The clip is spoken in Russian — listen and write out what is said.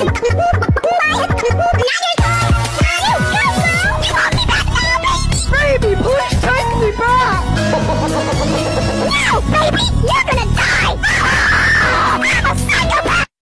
Ha ha ha ha!